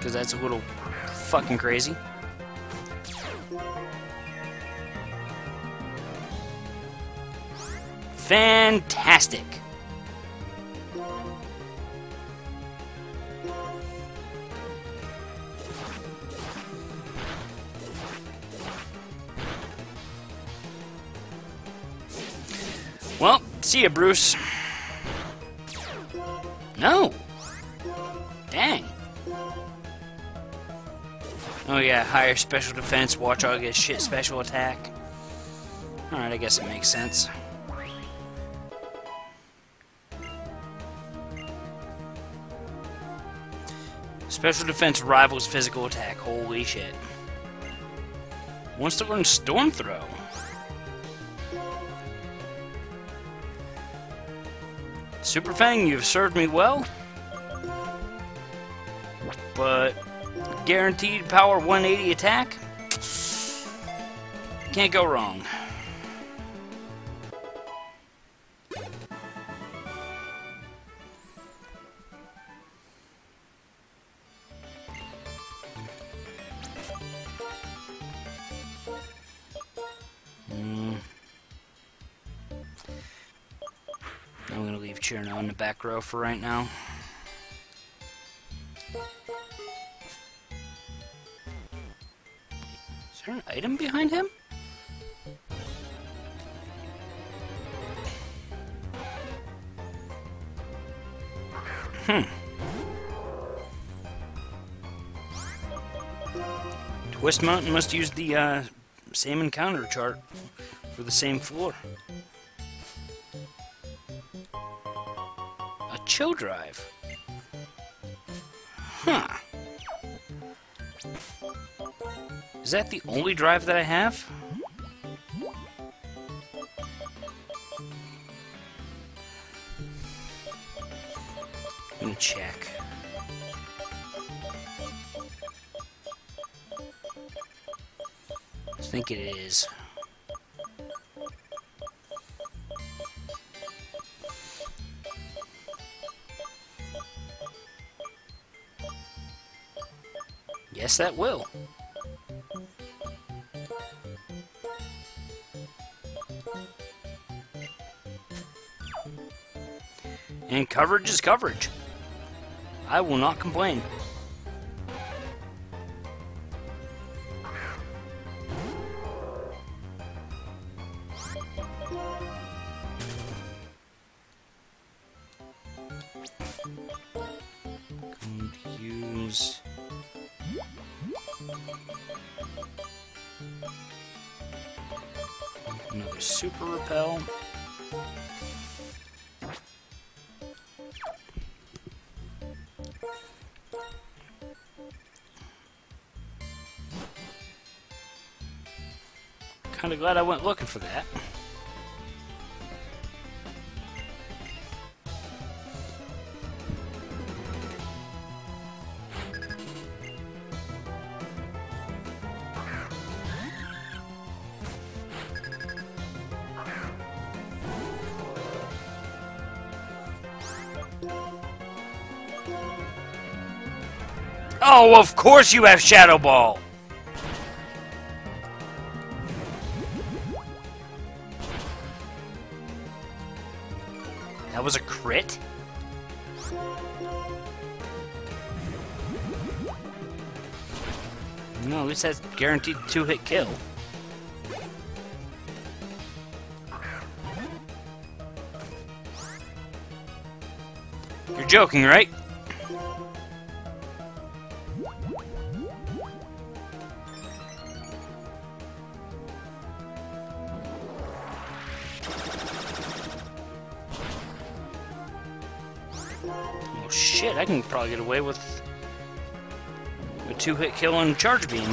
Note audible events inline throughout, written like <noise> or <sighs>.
Because that's a little fucking crazy. Fantastic. Well, see ya, Bruce. No. Dang. Oh yeah, higher special defense, Watchog gets shit special attack. Alright, I guess it makes sense. Special defense rivals physical attack. Holy shit. Wants to learn Storm Throw. Super Fang, you've served me well. But guaranteed power 180 attack? Can't go wrong. Hmm. I'm gonna leave Cherno in the back row for right now. Item behind him? Hmm. Twist Mountain must use the uh, same encounter chart for the same floor. A chill drive. Huh. Is that the only drive that I have? Let me check. I think it is. Yes, that will. And coverage is coverage. I will not complain. Glad I went looking for that. Oh, of course you have Shadow Ball! Guaranteed two-hit kill. You're joking, right? Oh shit, I can probably get away with a two-hit kill on Charge Beam.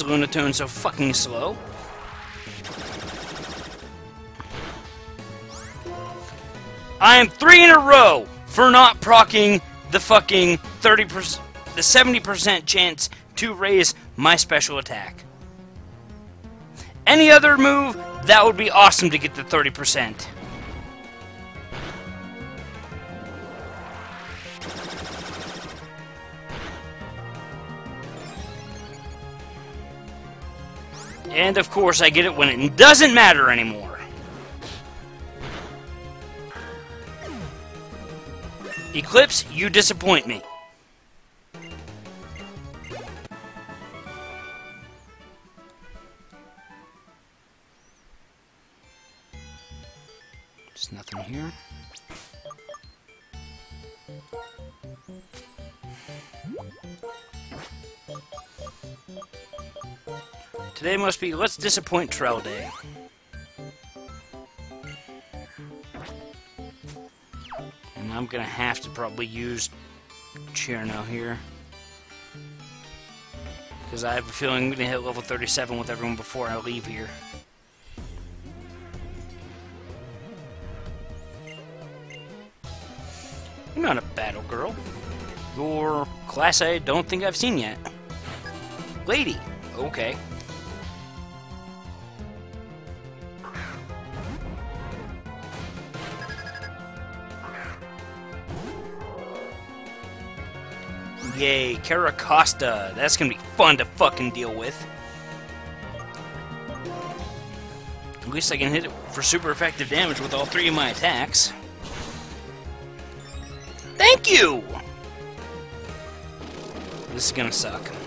is Lunatone so fucking slow? I am three in a row for not procking the fucking 30%, the 70% chance to raise my special attack. Any other move, that would be awesome to get the 30%. And of course, I get it when it doesn't matter anymore. Eclipse, you disappoint me. Let's Disappoint Trell Day. And I'm gonna have to probably use Cherno here. Because I have a feeling I'm gonna hit level 37 with everyone before I leave here. You're not a battle girl. Your class I don't think I've seen yet. Lady. Okay. Yay, Carracosta. That's gonna be fun to fucking deal with. At least I can hit it for super effective damage with all three of my attacks. Thank you! This is gonna suck.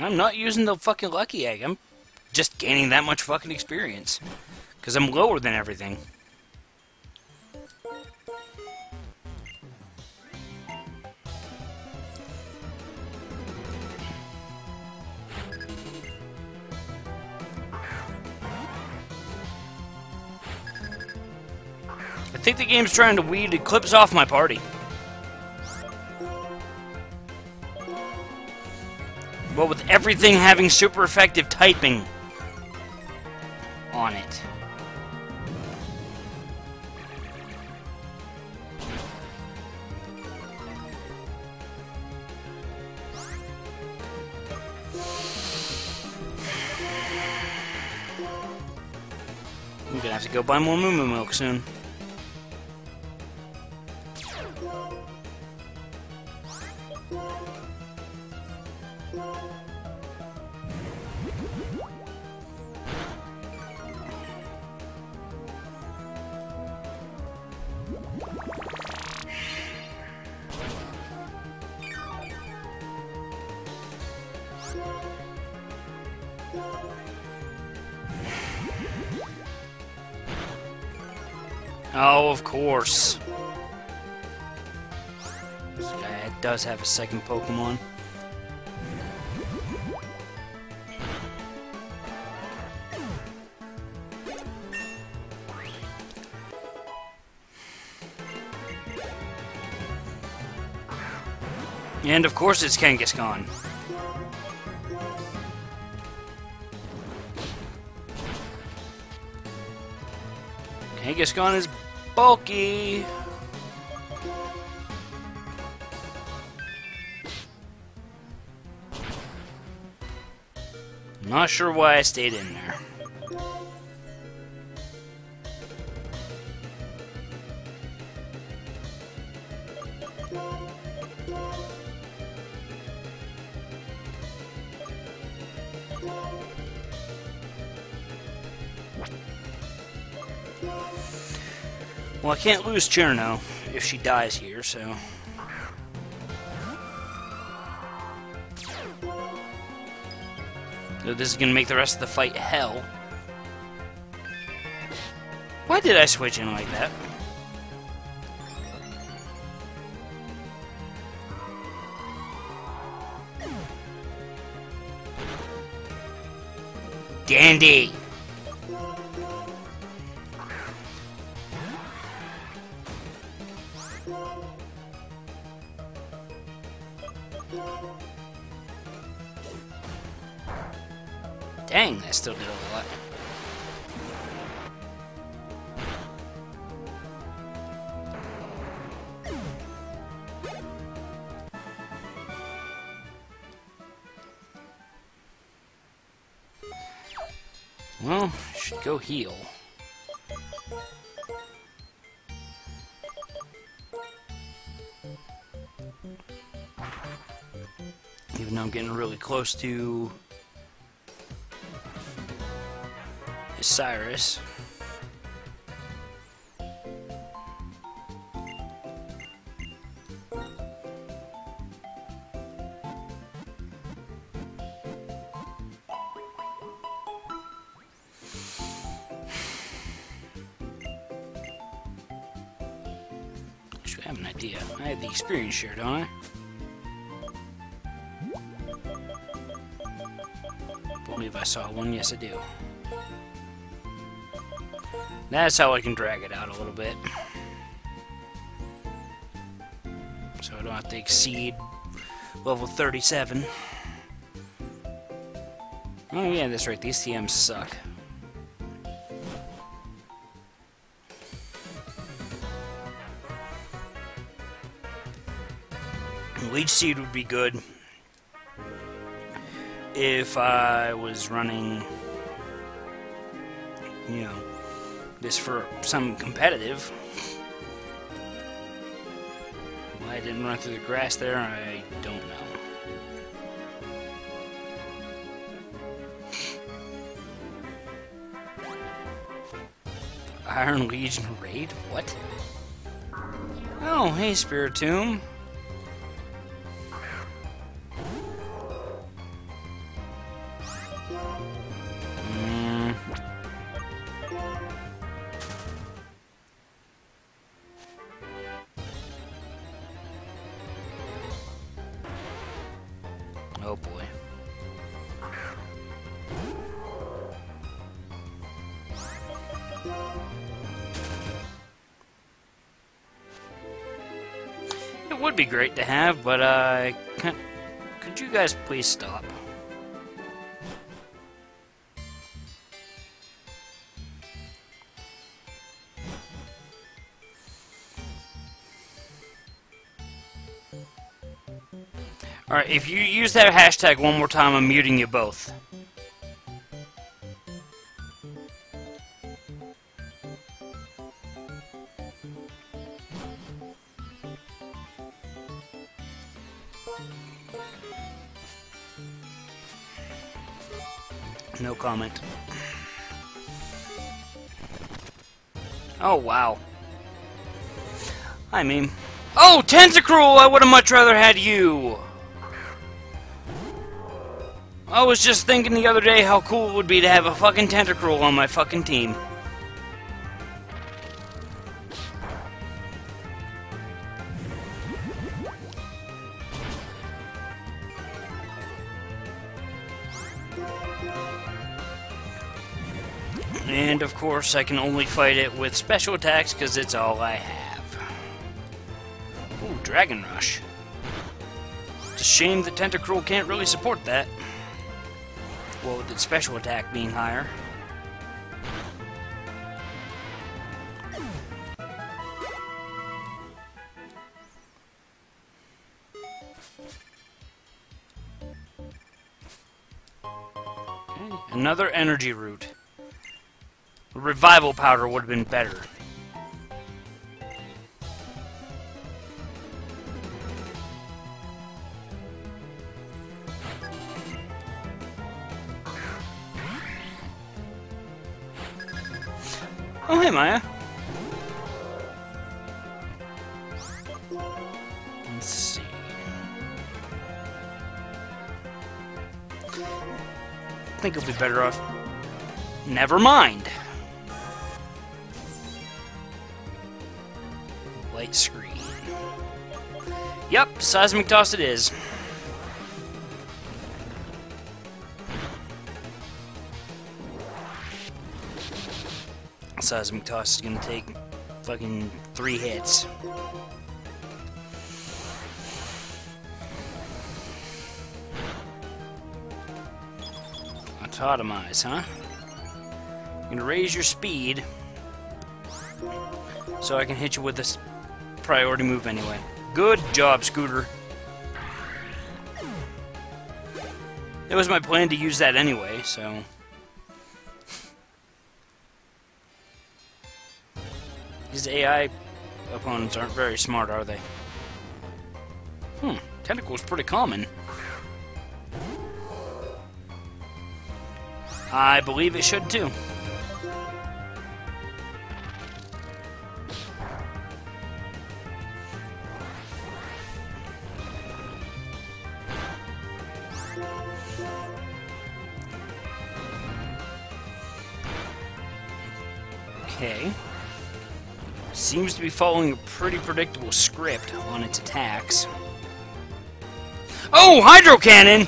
I'm not using the fucking lucky egg. I'm just gaining that much fucking experience. Because I'm lower than everything. I think the game's trying to weed Eclipse off my party. Everything having super effective typing on it. I'm gonna have to go buy more Moo Moo Milk soon. Course. This guy does have a second Pokemon. And of course it's Kangaskhan. Kangaskhan is bulky. Not sure why I stayed in there. Can't lose Cherno if she dies here, so... So this is gonna make the rest of the fight hell. Why did I switch in like that? Dandy! Even though I'm getting really close to Cyrus. I have an idea. I have the experience share, don't I? Saw one. Yes, I do. That's how I can drag it out a little bit. So I don't have to exceed level 37. Oh yeah, that's right, these TMs suck. Leech Seed would be good if I was running, you know, this for some competitive. Why I didn't run through the grass there, I don't know. Iron Legion raid? What? Oh, hey, Spiritomb. It would be great to have, but uh, could you guys please stop? Alright, if you use that hashtag one more time, I'm muting you both. Oh, wow. I mean... Oh, Tentacruel! I would have much rather had you! I was just thinking the other day how cool it would be to have a fucking Tentacruel on my fucking team. Course, I can only fight it with special attacks because it's all I have. Ooh, Dragon Rush. It's a shame that Tentacruel can't really support that. Well, with its special attack being higher. Okay, another energy root. Revival powder would have been better. Oh, hey, Maya. Let's see. I think it'll be better off. Never mind. Yep, seismic toss it is. Seismic Toss is gonna take fucking three hits. Autotomize, huh? Gonna raise your speed so I can hit you with this priority move anyway. Good job, Scooter. It was my plan to use that anyway, so... These AI opponents aren't very smart, are they? Hmm, tentacle's pretty common. I believe it should too. Okay. Seems to be following a pretty predictable script on its attacks. Oh, Hydro Cannon!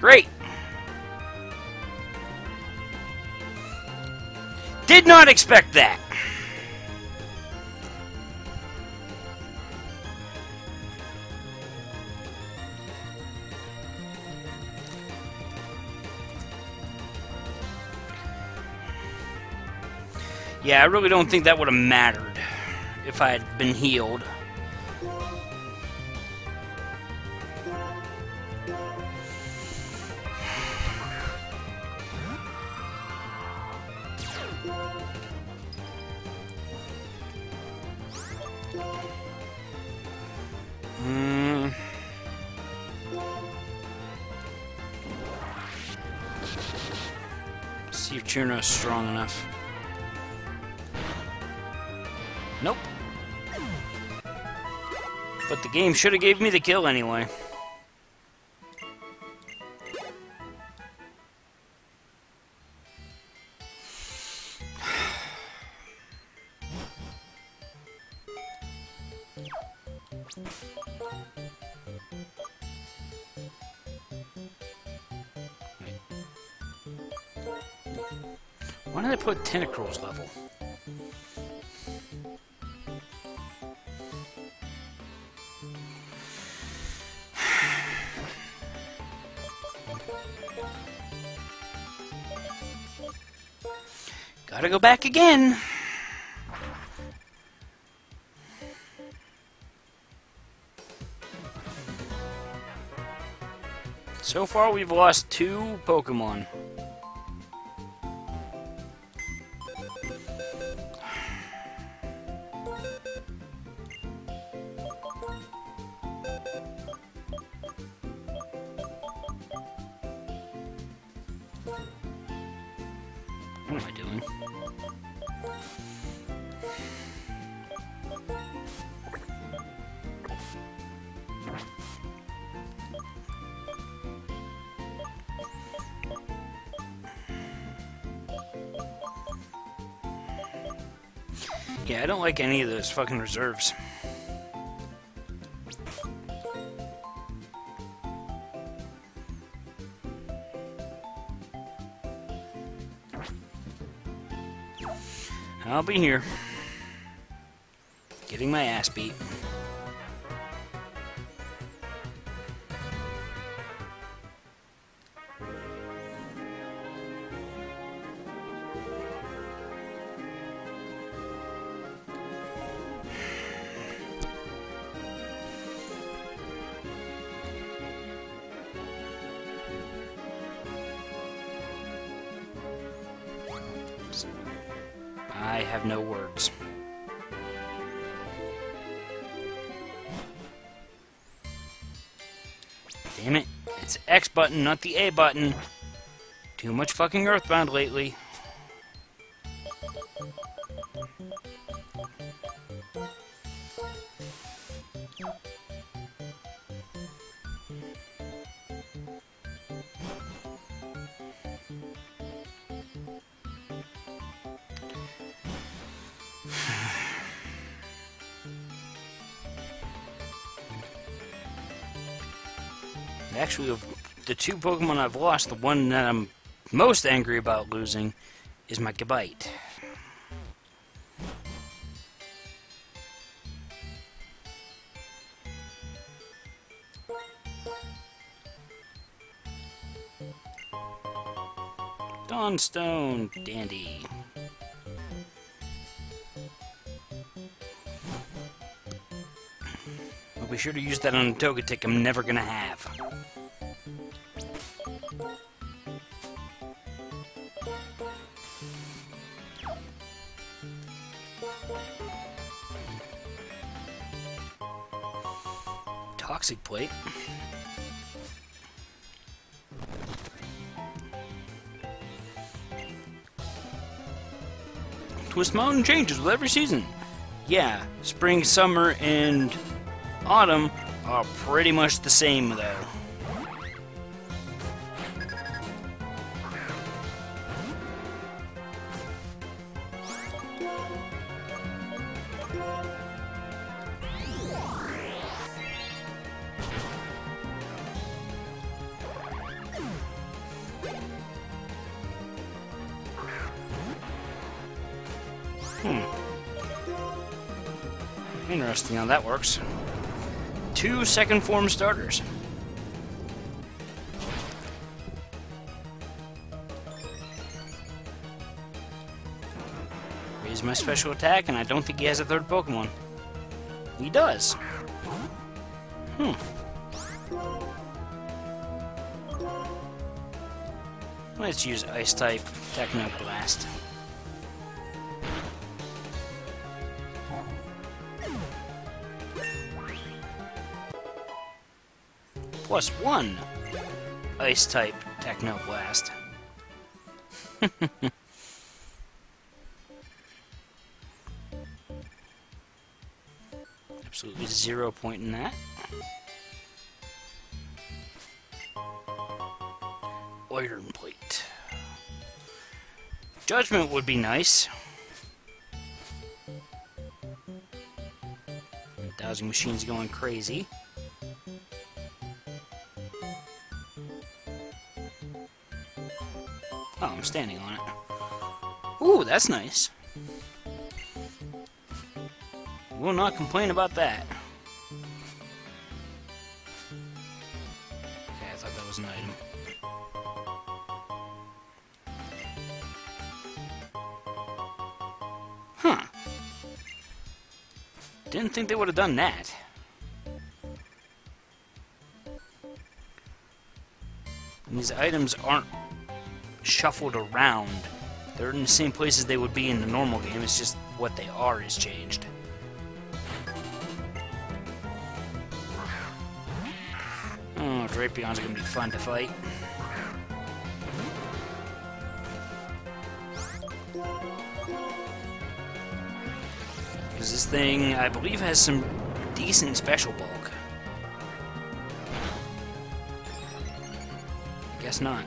Great! Did not expect that. Yeah, I really don't think that would have mattered if I had been healed. Hmm. See if Cherno's strong enough. But the game should have gave me the kill anyway. Gotta go back again. So far, we've lost two Pokemon. Like any of those fucking reserves. I'll be here. Getting my ass beat. Button, not the A button. Too much fucking Earthbound lately. <sighs> Actually, the two Pokemon I've lost, the one that I'm most angry about losing is my Gabite. Dawnstone Dandy. I'll be sure to use that on a Togetic I'm never gonna have. Toxic plate. Twist Mountain changes with every season. Yeah, spring, summer, and autumn are pretty much the same though. Hmm. Interesting how that works. Two second form starters. Raise my special attack, and I don't think he has a third Pokemon. He does. Hmm. Let's use Ice type Techno Blast. Plus one ice type Techno Blast. <laughs> Absolutely zero point in that. Iron Plate. Judgment would be nice. Dowsing machine's going crazy. Standing on it. Ooh, that's nice. Will not complain about that. Okay, I thought that was an item. Huh. Didn't think they would have done that. These items aren't shuffled around. They're in the same places they would be in the normal game, it's just what they are is changed. Oh, Drapions are gonna be fun to fight. Because this thing, I believe, has some decent special bulk. Guess not.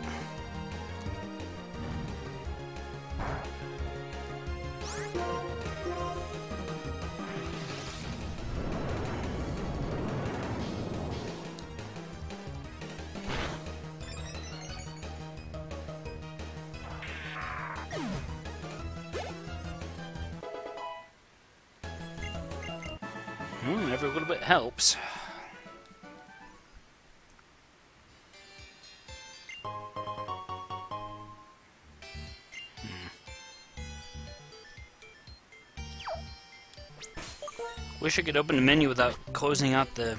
Wish I could open the menu without closing out the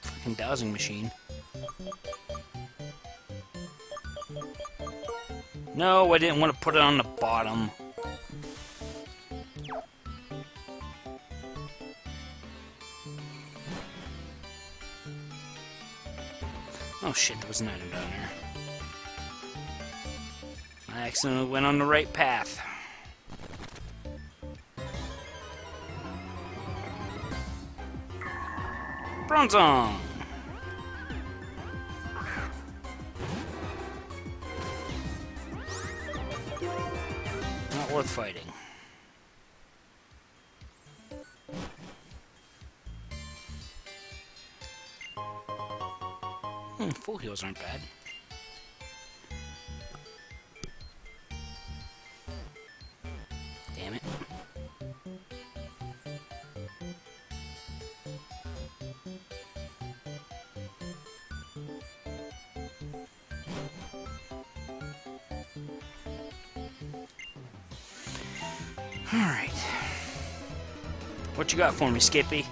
fucking dowsing machine. No, I didn't want to put it on the bottom. Oh shit, there was an item down there. I accidentally went on the right path. Not worth fighting. Hmm, full heals aren't bad. You got for me, Skippy?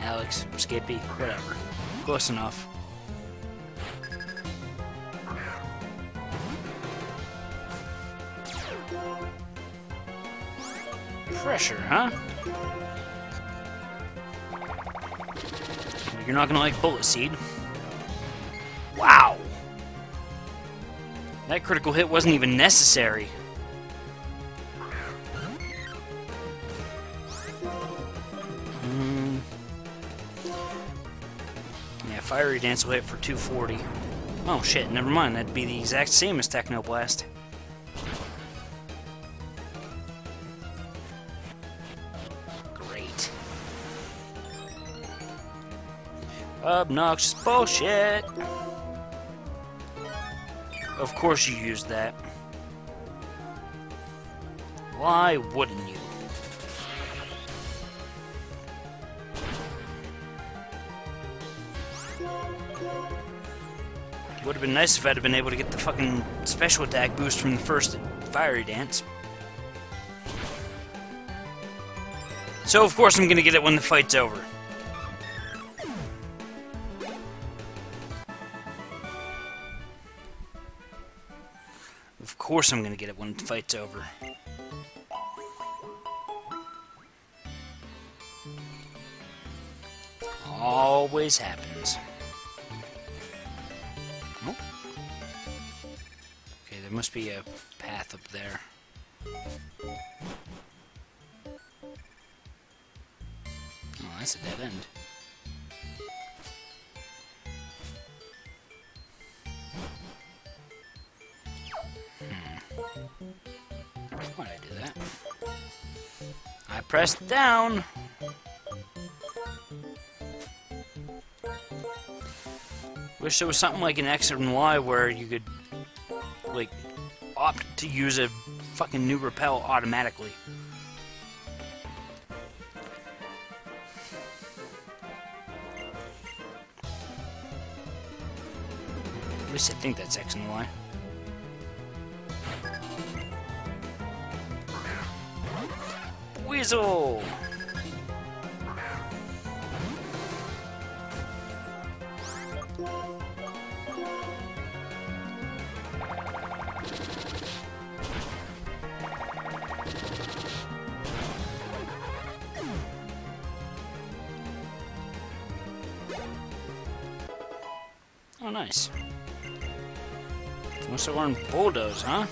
Alex, Skippy, whatever. Close enough. Pressure, huh? You're not gonna like Bullet Seed. Wow! That critical hit wasn't even necessary. Fiery Dance will hit for 240. Oh shit, never mind. That'd be the exact same as Technoblast. Great. Obnoxious bullshit! Of course you used that. Why wouldn't you? Have been nice if I'd have been able to get the fucking special attack boost from the first fiery dance. So of course I'm gonna get it when the fight's over. Of course I'm gonna get it when the fight's over. Always happens. There must be a path up there. Oh, that's a dead end. Hmm. Why'd I do that? I pressed down! Wish there was something like an X and Y where you could, like, opt to use a fucking new repel automatically. At least I think that's X and Y. Weasel! Must have learned bulldoze, huh?